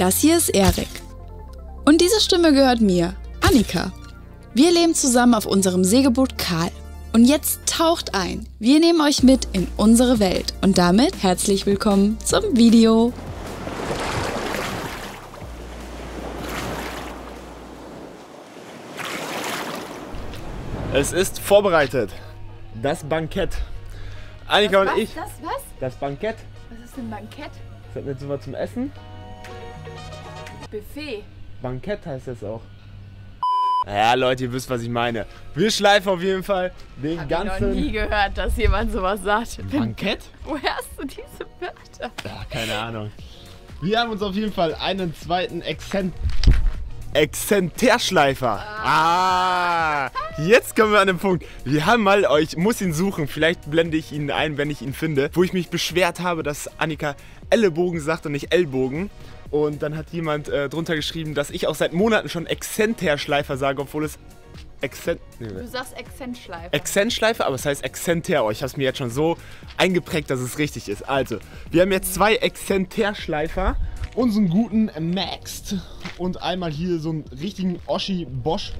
Das hier ist Erik. Und diese Stimme gehört mir, Annika. Wir leben zusammen auf unserem Segelboot Karl. Und jetzt taucht ein. Wir nehmen euch mit in unsere Welt. Und damit herzlich willkommen zum Video. Es ist vorbereitet. Das Bankett. Annika und ich. Das was? Das Bankett. Was ist denn Bankett? Ist das nicht sowas zum Essen? Buffet. Bankett heißt das auch. Ja, Leute, ihr wisst, was ich meine. Wir schleifen auf jeden Fall den Hab ich noch ganzen. nie gehört, dass jemand sowas sagt. Bankett? Woher hast du diese Wörter? Ja, keine Ahnung. Wir haben uns auf jeden Fall einen zweiten Exzent Exzenterschleifer. Ah, jetzt kommen wir an den Punkt. Wir haben mal euch, muss ihn suchen, vielleicht blende ich ihn ein, wenn ich ihn finde, wo ich mich beschwert habe, dass Annika Ellenbogen sagt und nicht Ellbogen. Und dann hat jemand äh, drunter geschrieben, dass ich auch seit Monaten schon Exzenterschleifer sage, obwohl es Exzent... Nee, Du sagst Akzentschleife. Exzentschleife, aber es heißt Exzenter. Oh, ich habe es mir jetzt schon so eingeprägt, dass es richtig ist. Also, wir haben jetzt zwei Exzenterschleifer. Unseren guten Maxed und einmal hier so einen richtigen Oschi Bosch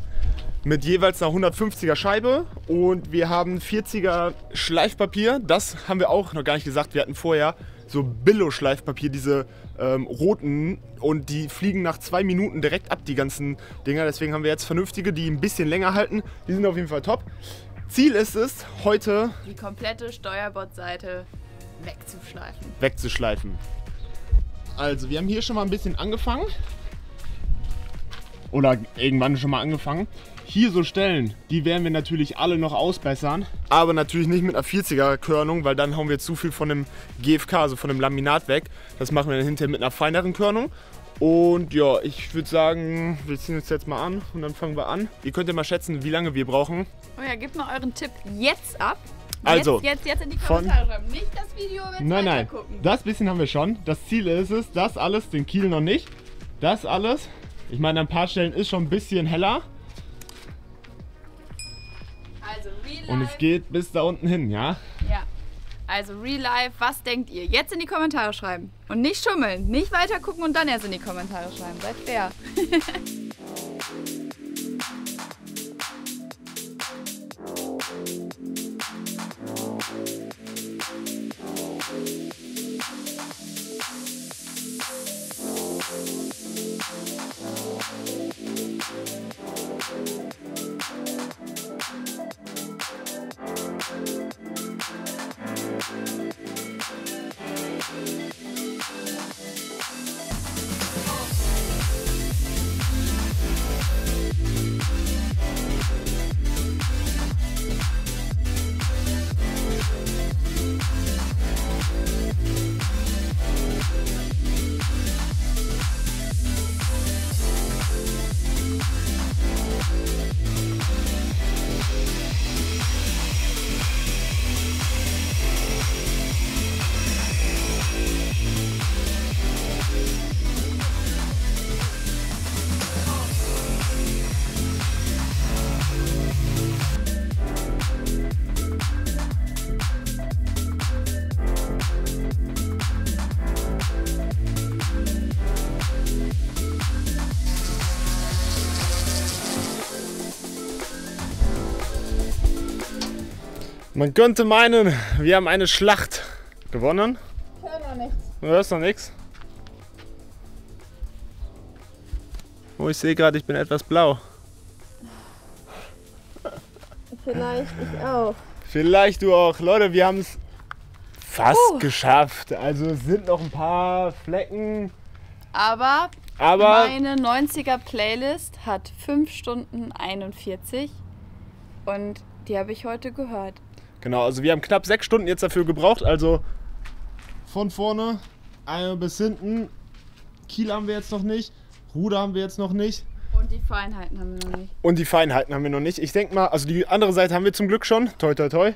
mit jeweils einer 150er Scheibe und wir haben 40er Schleifpapier. Das haben wir auch noch gar nicht gesagt. Wir hatten vorher so Billo-Schleifpapier, diese ähm, roten und die fliegen nach zwei Minuten direkt ab, die ganzen Dinger. Deswegen haben wir jetzt vernünftige, die ein bisschen länger halten. Die sind auf jeden Fall top. Ziel ist es, heute Die komplette Steuerbordseite wegzuschleifen. wegzuschleifen. Also, wir haben hier schon mal ein bisschen angefangen. Oder irgendwann schon mal angefangen. Hier so Stellen, die werden wir natürlich alle noch ausbessern. Aber natürlich nicht mit einer 40er Körnung, weil dann hauen wir zu viel von dem GFK, also von dem Laminat weg. Das machen wir dann hinterher mit einer feineren Körnung. Und ja, ich würde sagen, wir ziehen uns jetzt mal an und dann fangen wir an. Ihr könnt ja mal schätzen, wie lange wir brauchen. Oh ja, gebt mal euren Tipp jetzt ab. Also, jetzt, jetzt, jetzt in die Kommentare schreiben. Nicht das Video jetzt Nein, nein. weitergucken. Das bisschen haben wir schon. Das Ziel ist es, das alles, den Kiel noch nicht. Das alles. Ich meine, an ein paar Stellen ist schon ein bisschen heller. Also Real Und Life. es geht bis da unten hin, ja? Ja. Also Real Life, was denkt ihr? Jetzt in die Kommentare schreiben. Und nicht schummeln. Nicht weiter gucken und dann erst in die Kommentare schreiben. Seid fair. Man könnte meinen, wir haben eine Schlacht gewonnen. Ich höre noch nichts. Du hörst noch nichts. Oh, ich sehe gerade, ich bin etwas blau. Vielleicht ich auch. Vielleicht du auch. Leute, wir haben es fast geschafft. Also es sind noch ein paar Flecken. Aber, Aber meine 90er Playlist hat 5 Stunden 41 und die habe ich heute gehört. Genau, also wir haben knapp sechs Stunden jetzt dafür gebraucht. Also von vorne einmal bis hinten. Kiel haben wir jetzt noch nicht. Ruder haben wir jetzt noch nicht. Und die Feinheiten haben wir noch nicht. Und die Feinheiten haben wir noch nicht. Ich denke mal, also die andere Seite haben wir zum Glück schon. Toi, toi, toi.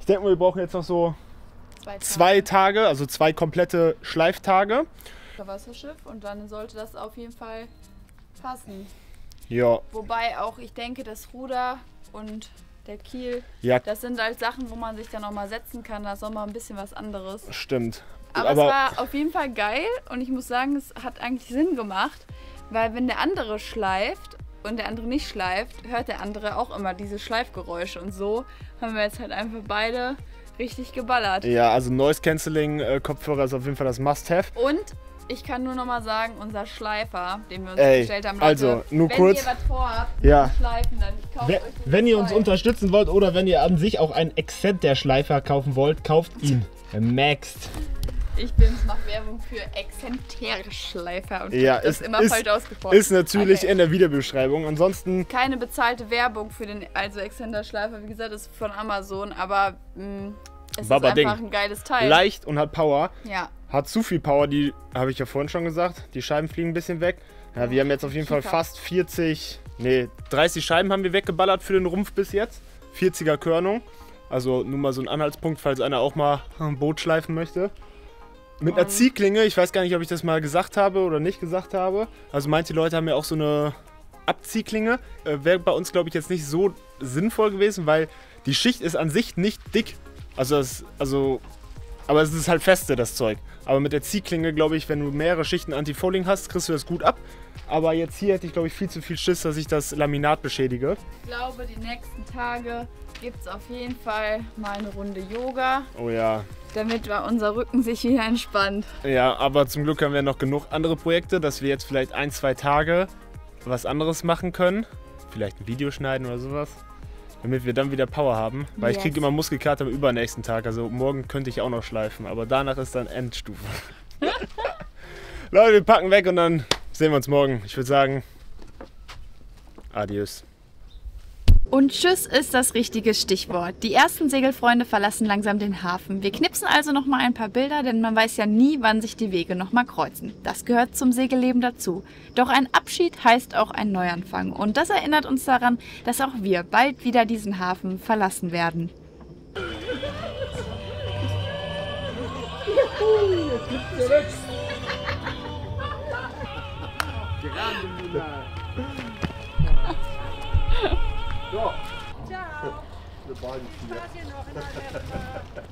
Ich denke mal, wir brauchen jetzt noch so Zwei, zwei Tage, also zwei komplette Schleiftage. Tage Wasserschiff und dann sollte das auf jeden Fall passen. Ja, Wobei auch ich denke, das Ruder und der Kiel, ja, das sind halt Sachen, wo man sich dann auch mal setzen kann. Das ist auch mal ein bisschen was anderes. stimmt. Aber, Aber- es war auf jeden Fall geil und ich muss sagen, es hat eigentlich Sinn gemacht, weil wenn der andere schleift und der andere nicht schleift, hört der andere auch immer diese Schleifgeräusche und so haben wir jetzt halt einfach beide richtig geballert. Ja, also Noise Cancelling äh, Kopfhörer ist auf jeden Fall das Must-Have. Und ich kann nur noch mal sagen, unser Schleifer, den wir uns Ey, bestellt haben, also, nur wenn kurz. ihr was vorhabt, Ja. Schleifen, dann kauft Wenn, euch wenn ihr uns Teil. unterstützen wollt oder wenn ihr an sich auch einen Exzent-der-Schleifer kaufen wollt, kauft ihn. Maxed. Ich bin's, mach Werbung für exzentäre Schleifer und Ja, das ist- immer ist- falsch ausgesprochen. Ist natürlich Okay. in der Videobeschreibung. Ansonsten, keine bezahlte Werbung für den also Exzenter Schleifer, wie gesagt, ist von Amazon, aber mh, es Baba ist Ding. einfach ein geiles Teil. leicht und hat Power. ja, Hat zu viel Power, die habe ich ja vorhin schon gesagt. Die Scheiben fliegen ein bisschen weg. Ja, wir haben jetzt auf jeden Fall fast 40, nee, 30 Scheiben haben wir weggeballert für den Rumpf bis jetzt. 40er Körnung. Also nur mal so ein Anhaltspunkt, falls einer auch mal ein Boot schleifen möchte. Mit einer Und- Ziehklinge, ich weiß gar nicht, ob ich das mal gesagt habe oder nicht gesagt habe. Also manche Leute haben ja auch so eine Abziehklinge. Äh, Wäre bei uns, glaube ich, jetzt nicht so sinnvoll gewesen, weil die Schicht ist an sich nicht dick. Also, das, also aber es ist halt feste, das Zeug. Aber mit der Ziehklinge, glaube ich, wenn du mehrere Schichten Anti-Folding hast, kriegst du das gut ab. Aber jetzt hier hätte ich, glaube ich, viel zu viel Schiss, dass ich das Laminat beschädige. ich glaube, die nächsten Tage gibt es auf jeden Fall mal eine Runde Yoga, Oh ja. damit unser Rücken sich wieder entspannt. Ja, aber zum Glück haben wir noch genug andere Projekte, dass wir jetzt vielleicht ein, zwei Tage was anderes machen können. Vielleicht ein Video schneiden oder sowas. Damit wir dann wieder Power haben. Weil ich Yes. kriege immer Muskelkater am übernächsten Tag. Also morgen könnte ich auch noch schleifen. Aber danach ist dann Endstufe. Leute, wir packen weg und dann sehen wir uns morgen. Ich würde sagen, adios. Und Tschüss ist das richtige Stichwort. Die ersten Segelfreunde verlassen langsam den Hafen. Wir knipsen also noch mal ein paar Bilder, denn man weiß ja nie, wann sich die Wege noch mal kreuzen. Das gehört zum Segelleben dazu. Doch ein Abschied heißt auch ein Neuanfang. Und das erinnert uns daran, dass auch wir bald wieder diesen Hafen verlassen werden. Ja. Ciao. Eine beiden Spaß hier noch in der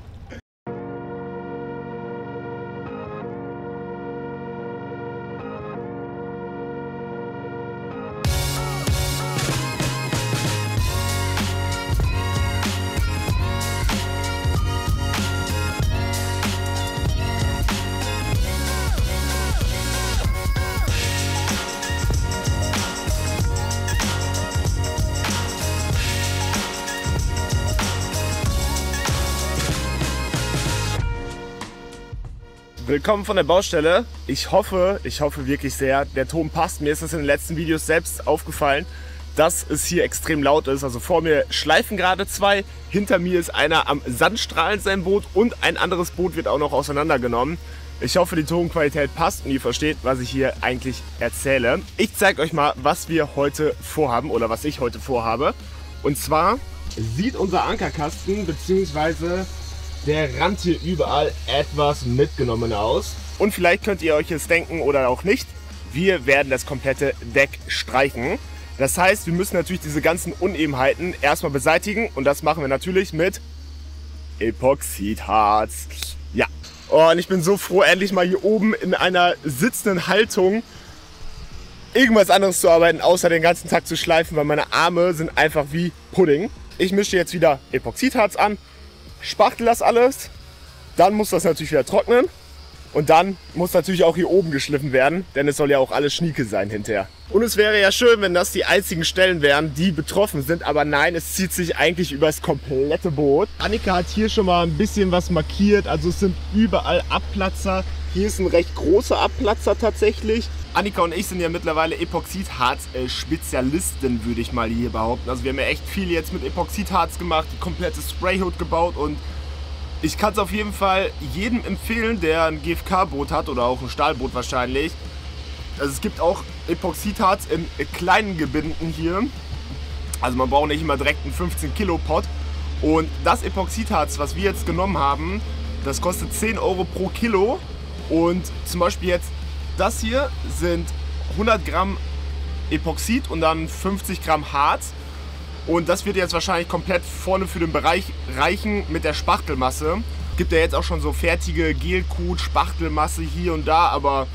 Willkommen von der Baustelle. Ich hoffe, ich hoffe wirklich sehr, der Ton passt. Mir ist das in den letzten Videos selbst aufgefallen, dass es hier extrem laut ist. Also vor mir schleifen gerade zwei, hinter mir ist einer am Sandstrahlen sein Boot und ein anderes Boot wird auch noch auseinandergenommen. Ich hoffe, die Tonqualität passt und ihr versteht, was ich hier eigentlich erzähle. Ich zeige euch mal, was wir heute vorhaben oder was ich heute vorhabe. Und zwar sieht unser Ankerkasten bzw der Rand hier überall etwas mitgenommen aus. Und vielleicht könnt ihr euch jetzt denken oder auch nicht, wir werden das komplette Deck streichen. Das heißt, wir müssen natürlich diese ganzen Unebenheiten erstmal beseitigen und das machen wir natürlich mit Epoxidharz. Ja. Oh, und ich bin so froh, endlich mal hier oben in einer sitzenden Haltung irgendwas anderes zu arbeiten, außer den ganzen Tag zu schleifen, weil meine Arme sind einfach wie Pudding. Ich mische jetzt wieder Epoxidharz an, spachtel das alles, dann muss das natürlich wieder trocknen und dann muss natürlich auch hier oben geschliffen werden, denn es soll ja auch alles schnieke sein hinterher. Und es wäre ja schön, wenn das die einzigen Stellen wären, die betroffen sind, aber nein, es zieht sich eigentlich über das komplette Boot. Annika hat hier schon mal ein bisschen was markiert, also es sind überall Abplatzer. Hier ist ein recht großer Abplatzer tatsächlich. Annika und ich sind ja mittlerweile Epoxidharz-Spezialisten, würde ich mal hier behaupten. Also wir haben ja echt viel jetzt mit Epoxidharz gemacht, die komplette Sprayhood gebaut und ich kann es auf jeden Fall jedem empfehlen, der ein GFK-Boot hat oder auch ein Stahlboot wahrscheinlich. Also es gibt auch Epoxidharz in kleinen Gebinden hier. Also man braucht nicht immer direkt einen 15 Kilo Pot. Und das Epoxidharz, was wir jetzt genommen haben, das kostet 10 Euro pro Kilo. Und zum Beispiel jetzt das hier sind 100 Gramm Epoxid und dann 50 Gramm Harz. Und das wird jetzt wahrscheinlich komplett vorne für den Bereich reichen mit der Spachtelmasse. Gibt ja jetzt auch schon so fertige Gelkut, Spachtelmasse hier und da, aber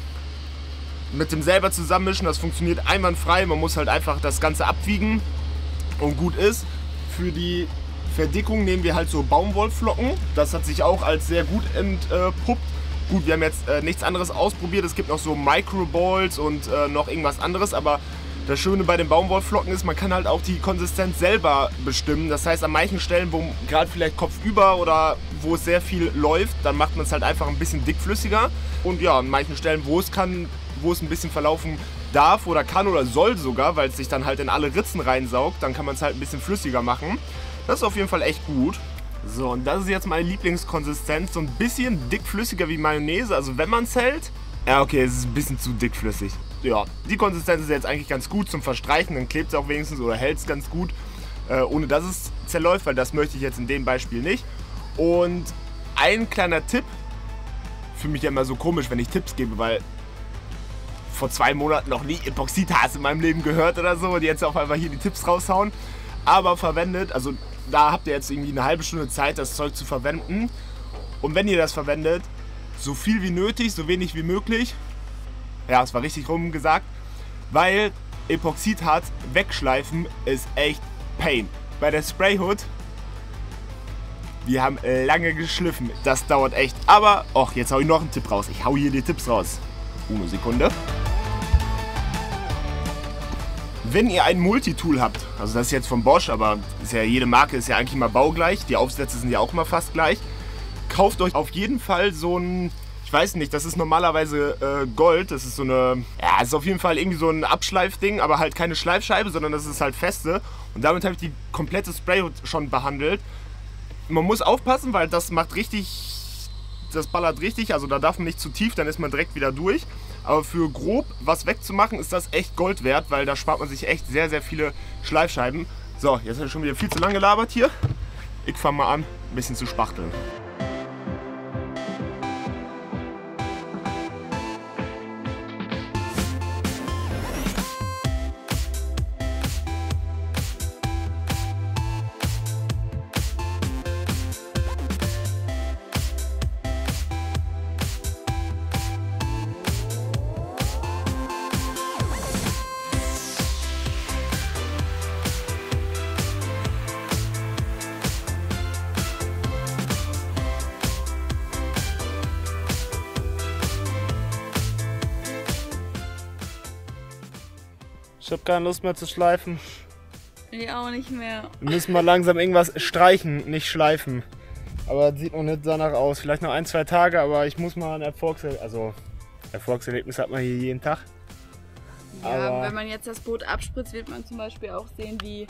mit dem selber zusammenmischen, das funktioniert einwandfrei. Man muss halt einfach das Ganze abwiegen und gut ist. Für die Verdickung nehmen wir halt so Baumwollflocken. Das hat sich auch als sehr gut entpuppt. Gut, wir haben jetzt äh, nichts anderes ausprobiert. Es gibt noch so Microballs und äh, noch irgendwas anderes, aber das Schöne bei den Baumwollflocken ist, man kann halt auch die Konsistenz selber bestimmen. Das heißt, an manchen Stellen, wo gerade vielleicht kopfüber oder wo es sehr viel läuft, dann macht man es halt einfach ein bisschen dickflüssiger. Und ja, an manchen Stellen, wo es kann, wo es ein bisschen verlaufen darf oder kann oder soll sogar, weil es sich dann halt in alle Ritzen reinsaugt, dann kann man es halt ein bisschen flüssiger machen. Das ist auf jeden Fall echt gut. So, und das ist jetzt meine Lieblingskonsistenz. So ein bisschen dickflüssiger wie Mayonnaise. Also wenn man es hält, ja okay, es ist ein bisschen zu dickflüssig. Ja, die Konsistenz ist jetzt eigentlich ganz gut zum Verstreichen. Dann klebt es auch wenigstens oder hält es ganz gut, äh, ohne dass es zerläuft, weil das möchte ich jetzt in dem Beispiel nicht. Und ein kleiner Tipp, für mich ja immer so komisch, wenn ich Tipps gebe, weil vor zwei Monaten noch nie Epoxidhase in meinem Leben gehört oder so und jetzt auf einmal hier die Tipps raushauen. Aber verwendet, also da habt ihr jetzt irgendwie eine halbe Stunde Zeit, das Zeug zu verwenden. Und wenn ihr das verwendet, so viel wie nötig, so wenig wie möglich. Ja, es war richtig rum gesagt. Weil Epoxidharz wegschleifen ist echt Pain. Bei der Sprayhood, wir haben lange geschliffen. Das dauert echt. Aber, och, jetzt hau ich noch einen Tipp raus. Ich hau hier die Tipps raus. Eine Sekunde. Wenn ihr ein Multitool habt, also das ist jetzt von Bosch, aber ist ja, jede Marke ist ja eigentlich immer baugleich, die Aufsätze sind ja auch immer fast gleich, kauft euch auf jeden Fall so ein, ich weiß nicht, das ist normalerweise äh, Gold, das ist so eine, ja, ist auf jeden Fall irgendwie so ein Abschleifding, aber halt keine Schleifscheibe, sondern das ist halt feste und damit habe ich die komplette Sprayhood schon behandelt. Man muss aufpassen, weil das macht richtig das ballert richtig, also da darf man nicht zu tief, dann ist man direkt wieder durch. Aber für grob was wegzumachen, ist das echt Gold wert, weil da spart man sich echt sehr, sehr viele Schleifscheiben. So, jetzt habe ich schon wieder viel zu lange gelabert hier. Ich fange mal an, ein bisschen zu spachteln. Ich habe keine Lust mehr zu schleifen. Ich auch nicht mehr. Wir müssen mal langsam irgendwas streichen, nicht schleifen. Aber das sieht noch nicht danach aus. Vielleicht noch ein, zwei Tage, aber ich muss mal ein Erfolgserlebnis. Also, Erfolgserlebnis hat man hier jeden Tag. Ja, Aber- wenn man jetzt das Boot abspritzt, wird man zum Beispiel auch sehen, wie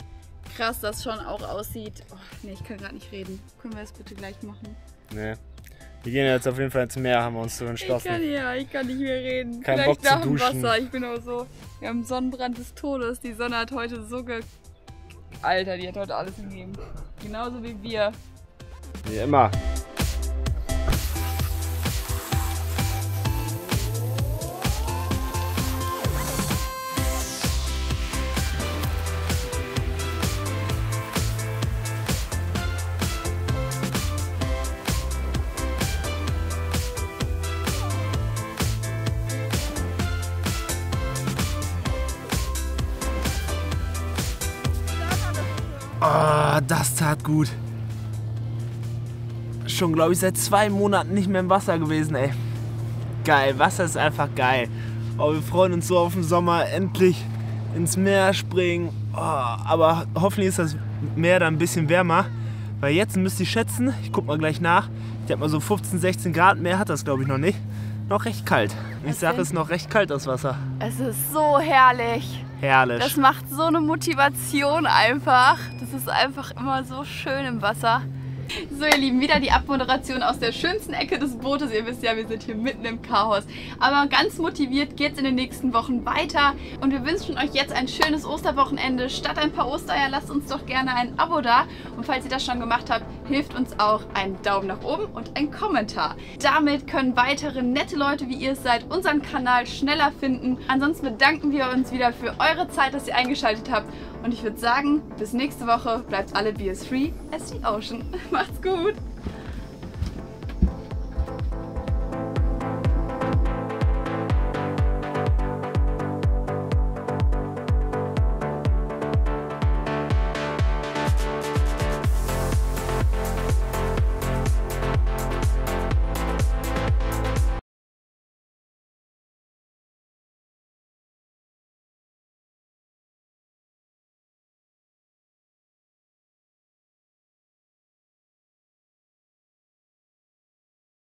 krass das schon auch aussieht. Oh, nee, ich kann gerade nicht reden. Können wir das bitte gleich machen? Nee. Wir gehen jetzt auf jeden Fall ins Meer, haben wir uns so Ich kann, entschlossen. ja, ich kann nicht mehr reden. Kein Vielleicht Bock zu nach dem. Wasser. Ich bin auch so. Wir haben Sonnenbrand des Todes. Die Sonne hat heute so ge. Alter, die hat heute alles gegeben. Genauso wie wir. Wie immer. Das tat gut. Schon, glaube ich, seit zwei Monaten nicht mehr im Wasser gewesen, ey. Geil, Wasser ist einfach geil. Oh, wir freuen uns so auf den Sommer, endlich ins Meer springen. Oh, aber hoffentlich ist das Meer dann ein bisschen wärmer. Weil jetzt müsst ihr schätzen, ich guck mal gleich nach, ich habe mal so 15, 16 Grad, mehr hat das glaube ich noch nicht. Noch recht kalt. Ich sage, es ist noch recht kalt, das Wasser. Es ist so herrlich. Herrlich. Das macht so eine Motivation einfach. Das ist einfach immer so schön im Wasser. So ihr Lieben, wieder die Abmoderation aus der schönsten Ecke des Bootes. Ihr wisst ja, wir sind hier mitten im Chaos. Aber ganz motiviert geht's in den nächsten Wochen weiter. Und wir wünschen euch jetzt ein schönes Osterwochenende. Statt ein paar Ostereier lasst uns doch gerne ein Abo da. Und falls ihr das schon gemacht habt, hilft uns auch ein Daumen nach oben und ein Kommentar. Damit können weitere nette Leute, wie ihr es seid, unseren Kanal schneller finden. Ansonsten bedanken wir uns wieder für eure Zeit, dass ihr eingeschaltet habt. Und ich würde sagen, bis nächste Woche. Bleibt alle be as free as the ocean. Macht's gut.